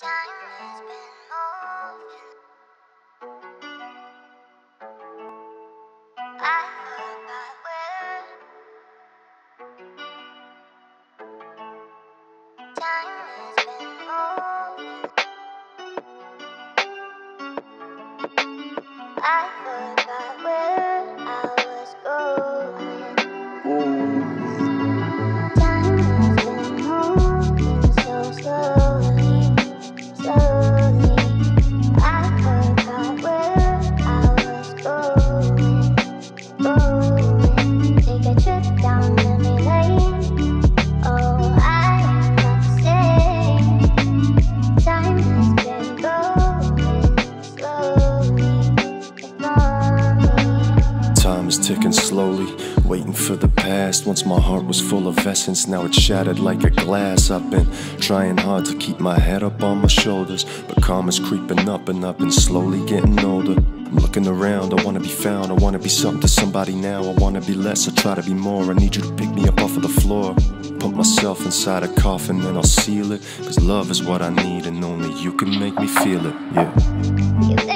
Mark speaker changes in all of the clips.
Speaker 1: Time has been Time
Speaker 2: is ticking slowly, waiting for the past. Once my heart was full of essence, now it's shattered like a glass. I've been trying hard to keep my head up on my shoulders, but karma's creeping up and I've been slowly getting older. I'm looking around, I wanna be found, I wanna be something to somebody now. I wanna be less, I try to be more. I need you to pick me up off of the floor. Put myself inside a coffin, then I'll seal it. Cause love is what I need, and only you can make me feel it. Yeah.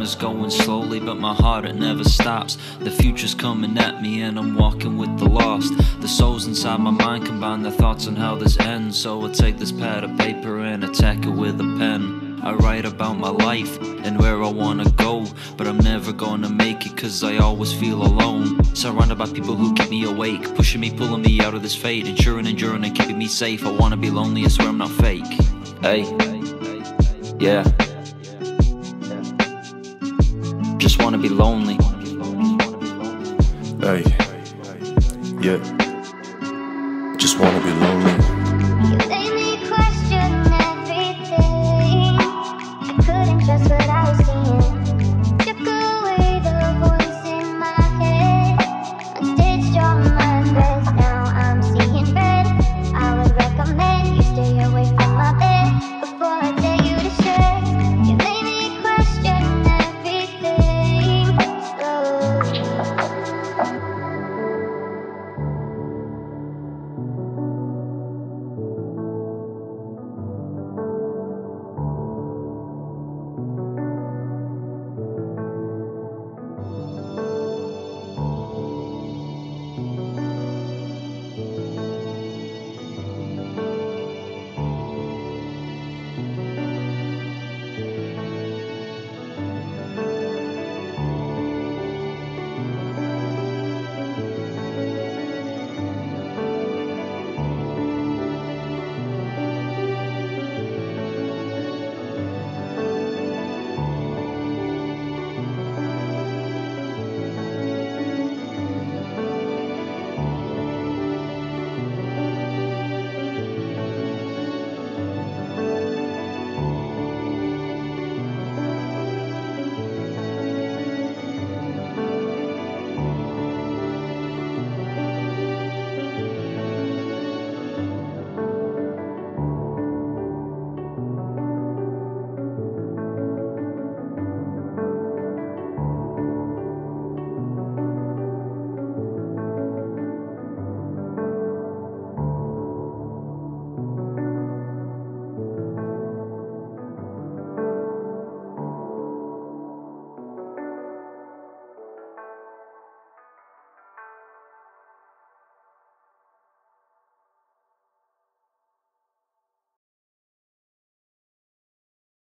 Speaker 3: Time is going slowly, but my heart it never stops. The future's coming at me, and I'm walking with the lost. The souls inside my mind combine their thoughts on how this ends. So I take this pad of paper and attack it with a pen. I write about my life and where I wanna go, but I'm never gonna make it cause I always feel alone. Surrounded by people who keep me awake, pushing me, pulling me out of this fate, ensuring, enduring, and keeping me safe. I wanna be lonely, I swear I'm not fake. Hey, yeah. Just wanna be lonely.
Speaker 2: Hey, yeah. Just wanna be lonely.